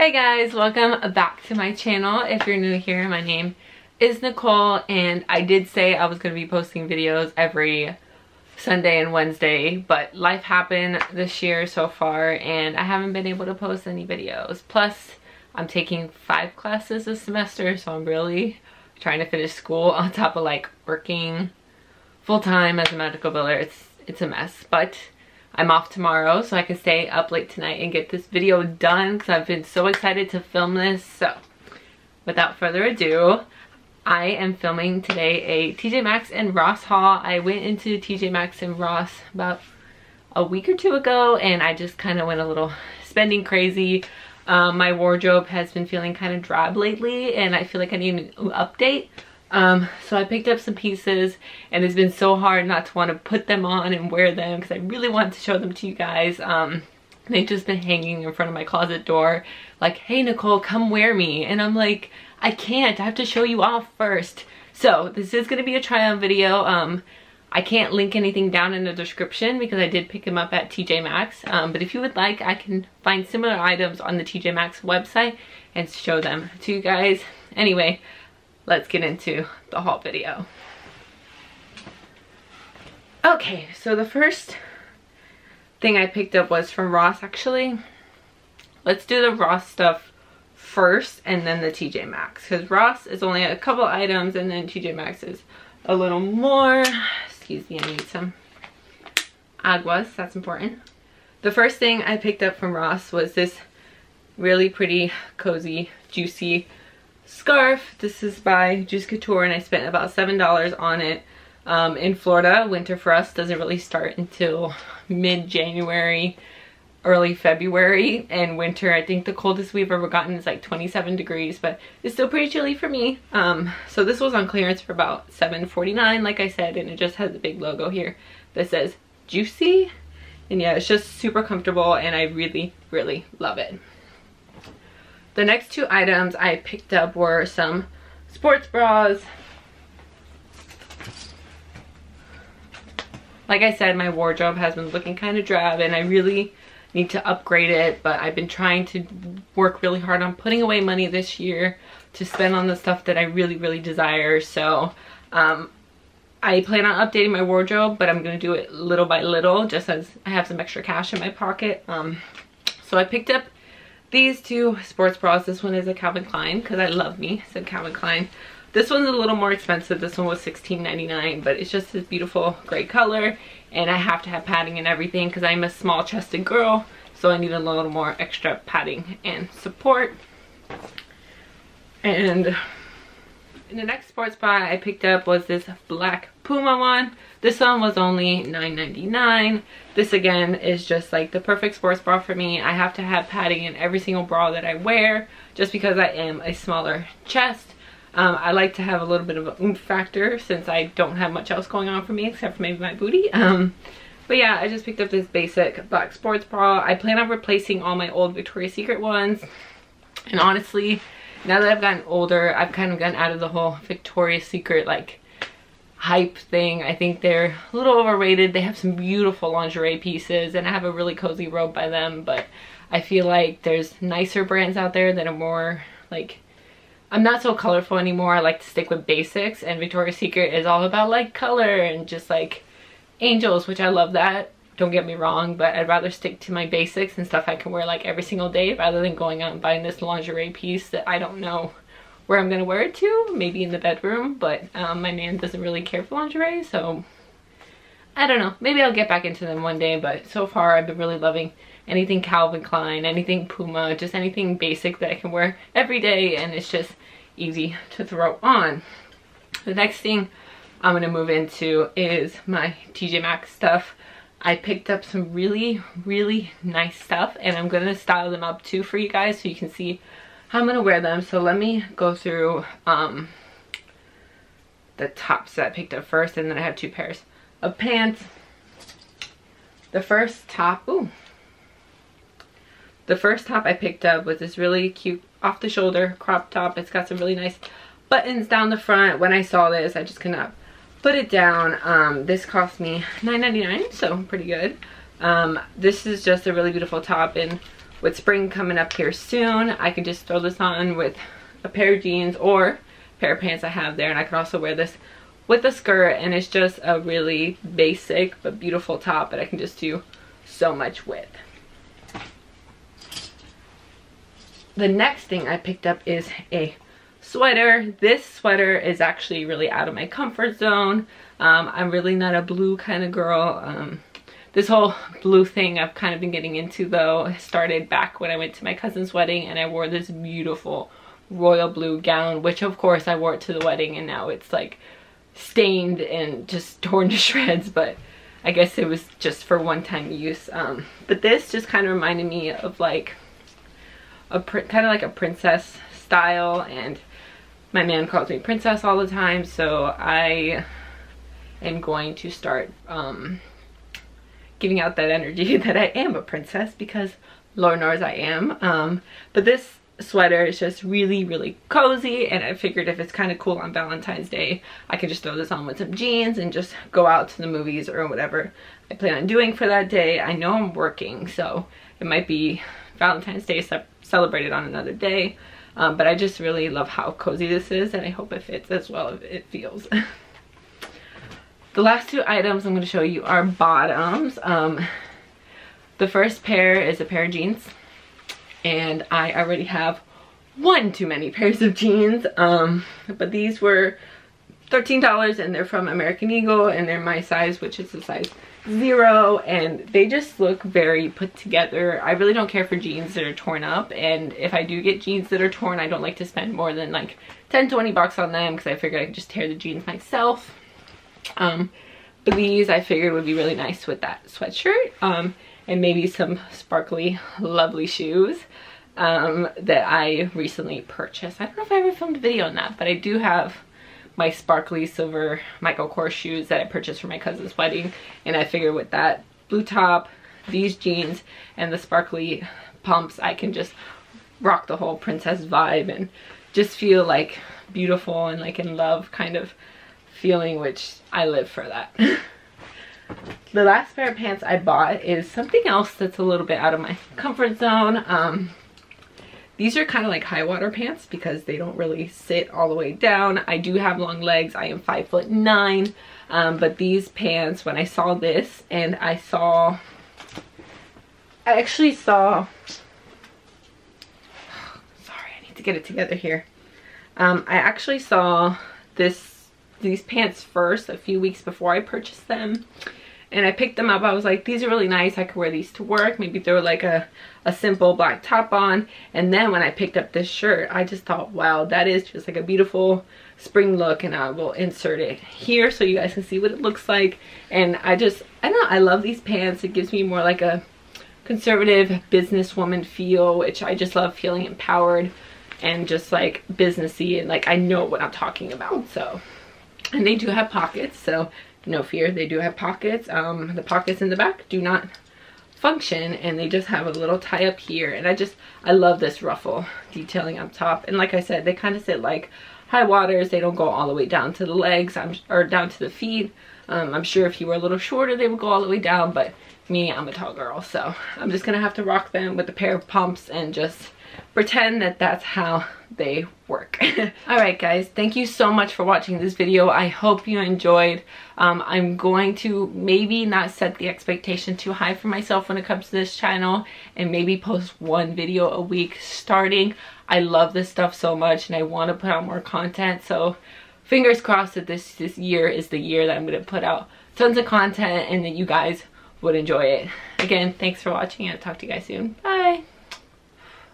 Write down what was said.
Hey guys, welcome back to my channel. If you're new here, my name is Nicole and I did say I was going to be posting videos every Sunday and Wednesday, but life happened this year so far and I haven't been able to post any videos. Plus, I'm taking five classes this semester, so I'm really trying to finish school on top of like working full-time as a medical biller. It's, it's a mess, but I'm off tomorrow so I can stay up late tonight and get this video done because I've been so excited to film this. So without further ado, I am filming today a TJ Maxx and Ross haul. I went into TJ Maxx and Ross about a week or two ago and I just kind of went a little spending crazy. Um, my wardrobe has been feeling kind of drab lately and I feel like I need an update. Um, so I picked up some pieces and it's been so hard not to want to put them on and wear them because I really want to show them to you guys. Um, they've just been hanging in front of my closet door like, hey Nicole, come wear me. And I'm like, I can't, I have to show you off first. So this is going to be a try on video. Um, I can't link anything down in the description because I did pick them up at TJ Maxx. Um, but if you would like, I can find similar items on the TJ Maxx website and show them to you guys. Anyway, let's get into the haul video. Okay, so the first thing I picked up was from Ross actually. Let's do the Ross stuff first and then the TJ Maxx because Ross is only a couple items and then TJ Maxx is a little more. Excuse me, I need some aguas, that's important. The first thing I picked up from Ross was this really pretty, cozy, juicy scarf. This is by Juicy Couture and I spent about $7 on it. Um, in Florida, winter for us doesn't really start until mid-January, early February. And winter, I think the coldest we've ever gotten is like 27 degrees, but it's still pretty chilly for me. Um, so this was on clearance for about $7.49, like I said, and it just has a big logo here that says Juicy. And yeah, it's just super comfortable and I really, really love it. The next two items I picked up were some sports bras. Like I said, my wardrobe has been looking kind of drab and I really need to upgrade it, but I've been trying to work really hard on putting away money this year to spend on the stuff that I really, really desire. So um, I plan on updating my wardrobe, but I'm going to do it little by little just as I have some extra cash in my pocket. Um, so I picked up these two sports bras. This one is a Calvin Klein because I love me some Calvin Klein. This one's a little more expensive. This one was $16.99, but it's just this beautiful gray color. And I have to have padding and everything because I'm a small chested girl. So I need a little more extra padding and support. And the next sports bra I picked up was this black Puma one. This one was only $9.99. This again is just like the perfect sports bra for me. I have to have padding in every single bra that I wear just because I am a smaller chest. Um, I like to have a little bit of a oomph factor since I don't have much else going on for me except for maybe my booty. Um, but yeah, I just picked up this basic black sports bra. I plan on replacing all my old Victoria's Secret ones. And honestly, now that I've gotten older, I've kind of gotten out of the whole Victoria's Secret like hype thing. I think they're a little overrated. They have some beautiful lingerie pieces and I have a really cozy robe by them, but I feel like there's nicer brands out there that are more like I'm not so colorful anymore. I like to stick with basics and Victoria's Secret is all about like color and just like angels, which I love that. Don't get me wrong, but I'd rather stick to my basics and stuff I can wear like every single day rather than going out and buying this lingerie piece that I don't know where I'm gonna wear it to, maybe in the bedroom, but um, my man doesn't really care for lingerie, so I don't know. Maybe I'll get back into them one day, but so far I've been really loving anything Calvin Klein, anything Puma, just anything basic that I can wear every day and it's just easy to throw on. The next thing I'm gonna move into is my TJ Maxx stuff. I picked up some really, really nice stuff and I'm gonna style them up too for you guys so you can see how I'm gonna wear them. So let me go through um, the tops that I picked up first and then I have two pairs of pants. The first top, ooh. The first top I picked up was this really cute off the shoulder crop top. It's got some really nice buttons down the front. When I saw this, I just could not put it down. Um, this cost me $9.99, so pretty good. Um, this is just a really beautiful top and with spring coming up here soon, I can just throw this on with a pair of jeans or pair of pants I have there. And I could also wear this with a skirt and it's just a really basic but beautiful top that I can just do so much with. The next thing I picked up is a sweater. This sweater is actually really out of my comfort zone. Um, I'm really not a blue kind of girl. Um, this whole blue thing I've kind of been getting into though started back when I went to my cousin's wedding and I wore this beautiful royal blue gown which of course I wore it to the wedding and now it's like stained and just torn to shreds but I guess it was just for one-time use um, but this just kind of reminded me of like a kind of like a princess style and my man calls me princess all the time so I am going to start um, giving out that energy that I am a princess because Lord knows I am. Um, but this sweater is just really, really cozy and I figured if it's kind of cool on Valentine's Day, I could just throw this on with some jeans and just go out to the movies or whatever I plan on doing for that day. I know I'm working, so it might be Valentine's Day celebrated on another day. Um, but I just really love how cozy this is and I hope it fits as well as it feels. The last two items I'm going to show you are bottoms. Um, the first pair is a pair of jeans. And I already have one too many pairs of jeans. Um, but these were $13 and they're from American Eagle and they're my size, which is a size zero. And they just look very put together. I really don't care for jeans that are torn up. And if I do get jeans that are torn, I don't like to spend more than like 10, 20 bucks on them because I figured I could just tear the jeans myself. Um, but these I figured would be really nice with that sweatshirt um, and maybe some sparkly, lovely shoes um, that I recently purchased. I don't know if I ever filmed a video on that, but I do have my sparkly silver Michael Kors shoes that I purchased for my cousin's wedding. And I figured with that blue top, these jeans, and the sparkly pumps, I can just rock the whole princess vibe and just feel like beautiful and like in love kind of feeling, which I live for that. the last pair of pants I bought is something else that's a little bit out of my comfort zone. Um, these are kind of like high water pants because they don't really sit all the way down. I do have long legs. I am five foot nine. Um, but these pants, when I saw this and I saw, I actually saw, sorry, I need to get it together here. Um, I actually saw this these pants first a few weeks before I purchased them and I picked them up. I was like, these are really nice. I could wear these to work. Maybe throw like a, a simple black top on. And then when I picked up this shirt, I just thought, wow, that is just like a beautiful spring look. And I will insert it here so you guys can see what it looks like. And I just, I know, I love these pants. It gives me more like a conservative businesswoman feel, which I just love feeling empowered and just like businessy and like I know what I'm talking about. So and they do have pockets so no fear they do have pockets um the pockets in the back do not function and they just have a little tie up here and i just i love this ruffle detailing up top and like i said they kind of sit like high waters they don't go all the way down to the legs I'm, or down to the feet um, i'm sure if you were a little shorter they would go all the way down but me i'm a tall girl so i'm just gonna have to rock them with a pair of pumps and just pretend that that's how they work. Alright guys, thank you so much for watching this video. I hope you enjoyed. Um, I'm going to maybe not set the expectation too high for myself when it comes to this channel and maybe post one video a week starting. I love this stuff so much and I want to put out more content so fingers crossed that this, this year is the year that I'm going to put out tons of content and that you guys would enjoy it. Again, thanks for watching. I'll talk to you guys soon. Bye!